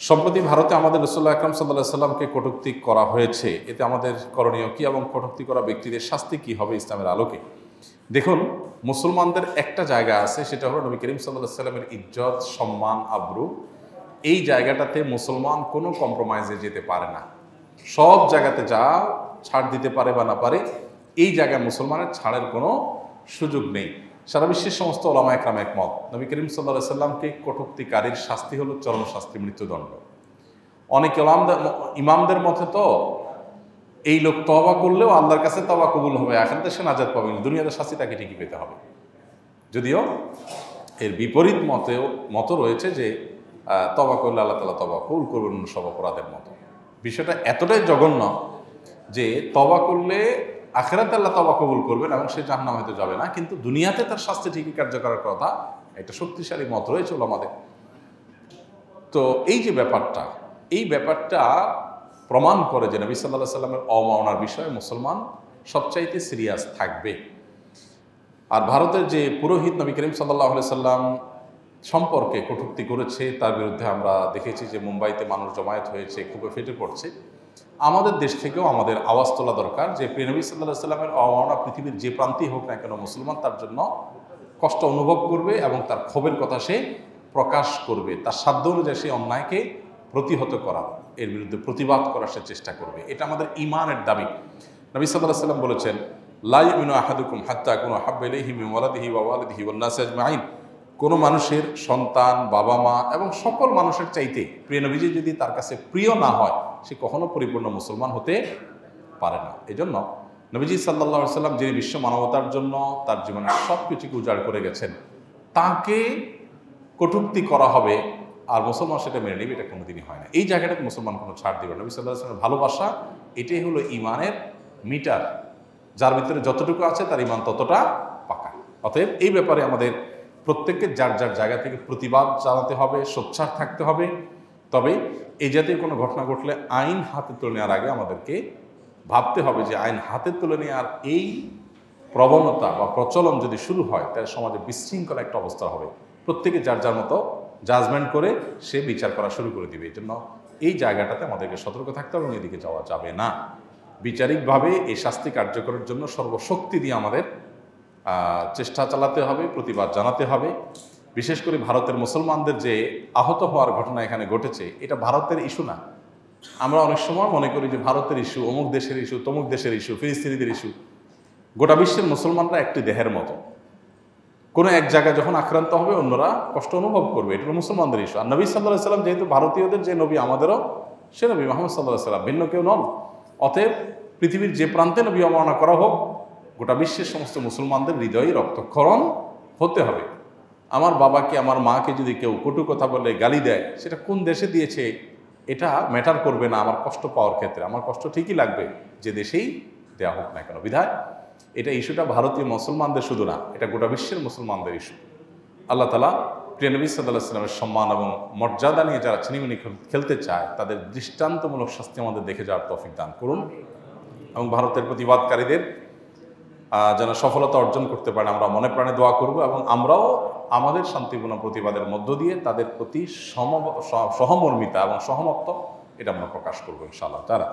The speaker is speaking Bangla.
সম্প্রতি ভারতে আমাদের রসুল্লাহ আকরম সাল্লাহ সাল্লামকে কটুক্তি করা হয়েছে। এতে আমাদের করণীয় কি এবং কটুক্তি করা ব্যক্তিদের শাস্তি কী হবে ইসলামের আলোকে? দেখুন, মুসলমানদের একটা জায়গা আছে, সেটা হলো নবী করিম সাল্লাহ সাল্লামের ইজ্জত, সম্মান, আব্রু। এই জায়গাটাতে মুসলমান কোনো কম্প্রোমাইজে যেতে পারে না। সব জায়গাতে যা ছাড় দিতে পারে বা না পারে, এই জায়গায় মুসলমানের ছাড়ের কোনো সুযোগ নেই। সারা বিশ্বের সমস্ত ওলামা একরাম একমত। নবী করিম সাল্লাহ সাল্লামকে কটুক্তিকারীর শাস্তি হলো চরম শাস্তি মৃত্যুদণ্ড। অনেক ওলামদের ইমামদের মতে তো এই লোক তবা করলেও আল্লাহর কাছে তবা কবুল হবে এখন তো সে নাজাদ পাবে না, দুনিয়াতে শাস্তি তাকে ঠিকই পেতে হবে। যদিও এর বিপরীত মতেও মতো রয়েছে যে তবা করলে আল্লাহ তালা তবা কবুল করবেন সব অপরাধের মতো। বিষয়টা এতটাই জঘন্য যে তবা করলে আখেরাতে আল্লাহ তবা কবুল করবেন এবং সে জাহান্নাম হয়তো যাবে না, কিন্তু দুনিয়াতে তার শাস্তি ঠিকই কার্যকরের কথা একটা শক্তিশালী মত রয়েছে আমাদের তো এই যে ব্যাপারটা, এই ব্যাপারটা প্রমাণ করে যে নবী সাল্লাহ সাল্লামের অমাওনার বিষয়ে মুসলমান সবচাইতে সিরিয়াস থাকবে। আর ভারতের যে পুরোহিত নবী করিম সাল্লাহ সাল্লাম সম্পর্কে কটূক্তি করেছে, তার বিরুদ্ধে আমরা দেখেছি যে মুম্বাইতে মানুষ জমায়েত হয়েছে খুবই ফেটে পড়ছে। আমাদের দেশ থেকেও আমাদের আওয়াজ তোলা দরকার যে প্রিয়নবী সাল্লাহ সাল্লামের অমাওনা পৃথিবীর যে প্রান্তেই হোক না কেন মুসলমান, তার জন্য কষ্ট অনুভব করবে এবং তার ক্ষোভের কথা সে প্রকাশ করবে। তার সাধ্য অনুযায়ী সেই অন্যায়কে প্রতিহত করা, এর বিরুদ্ধে প্রতিবাদ করার সে চেষ্টা করবে। এটা আমাদের ইমানের দাবি। নবী সাল্লাহ সাল্লাম বলেছেন লাই মিনু আহাদুকুম হাত্তা কোনো হাব্বেলেহি মিওয়ালাদিহি ওয়ালাদিহি ওয়ান্নাস আজমাইন। কোনো মানুষের সন্তান, বাবা মা এবং সকল মানুষের চাইতে প্রিয় নবীজি যদি তার কাছে প্রিয় না হয়, সে কখনো পরিপূর্ণ মুসলমান হতে পারে না। এই জন্য নবীজি সাল্লাহ সাল্লাম যিনি বিশ্ব মানবতার জন্য তার জীবনের সব কিছুকে উজাড় করে গেছেন, তাকে কটূক্তি করা হবে আর মুসলমান সেটা মেনে নেবে এটা কোনোদিনই হয় না। এই জায়গাটাতে মুসলমান কোনো ছাড় দেবে নবী সাল্লাহ সাল্লামের ভালোবাসা, এটাই হলো ইমানের মিটার, যার ভিতরে যতটুকু আছে তার ইমান ততটা পাকা। অতএব এই ব্যাপারে আমাদের প্রত্যেককে যার যার জায়গা থেকে প্রতিবাদ চালাতে হবে, সোচ্চার থাকতে হবে। তবে এই জাতীয় কোনো ঘটনা ঘটলে আইন হাতে তুলে নেওয়ার আগে আমাদেরকে ভাবতে হবে যে আইন হাতে তুলে নেওয়ার এই প্রবণতা বা প্রচলন যদি শুরু হয়, তাহলে সমাজে বিশৃঙ্খলা একটা অবস্থা হবে। প্রত্যেকে যার যার মতো জাজমেন্ট করে সে বিচার করা শুরু করে দিবে। এই জন্য এই জায়গাটাতে আমাদেরকে সতর্ক থাকতে হবে এদিকে যাওয়া যাবে না। বিচারিকভাবে এই শাস্তি কার্যকরের জন্য সর্বশক্তি দিয়ে আমাদের চেষ্টা চালাতে হবে, প্রতিবাদ জানাতে হবে। বিশেষ করে ভারতের মুসলমানদের যে আহত হওয়ার ঘটনা এখানে ঘটেছে, এটা ভারতের ইস্যু না। আমরা অনেক সময় মনে করি যে ভারতের ইস্যু, অমুক দেশের ইস্যু, তমুক দেশের ইস্যু, ফিলিস্তিনিদের ইস্যু। গোটা বিশ্বের মুসলমানরা একটি দেহের মতো। কোনো এক জায়গায় যখন আক্রান্ত হবে, অন্যরা কষ্ট অনুভব করবে। এটা মুসলমানদের ইস্যু। আর নবী সাল্লাহ সাল্লাম যেহেতু ভারতীয়দের যে নবী, আমাদেরও সে নবী মোহাম্মদ সাল্লাহ সাল্লাম, ভিন্ন কেউ নন। অতএব পৃথিবীর যে প্রান্তে নবী অবমাননা করা হোক গোটা বিশ্বের সমস্ত মুসলমানদের হৃদয়ে রক্তক্ষরণ হতে হবে। আমার বাবাকে, আমার মাকে যদি কেউ কটু কথা বলে, গালি দেয়, সেটা কোন দেশে দিয়েছে, এটা ম্যাটার করবে না আমার কষ্ট পাওয়ার ক্ষেত্রে। আমার কষ্ট ঠিকই লাগবে যে দেশেই দেওয়া হোক না কেন। বিধায়, এটা ইস্যুটা ভারতীয় মুসলমানদের শুধু না, এটা গোটা বিশ্বের মুসলমানদের ইস্যু। আল্লাহ তালা প্রিয় নবী সাল্লাহ সাল্লামের সম্মান এবং মর্যাদা নিয়ে যারা চিনিমিনি খেলতে চায়, তাদের দৃষ্টান্তমূলক শাস্তি আমাদের দেখে যাওয়ার তৌফিক দান করুন। এবং ভারতের প্রতিবাদকারীদের যেন সফলতা অর্জন করতে পারে। আমরা মনে প্রাণে দোয়া করব এবং আমরাও আমাদের শান্তিপূর্ণ প্রতিবাদের মধ্য দিয়ে তাদের প্রতি সম সহমর্মিতা এবং সহমত্ব এটা আমরা প্রকাশ করব ইনশাআল্লাহ। তারা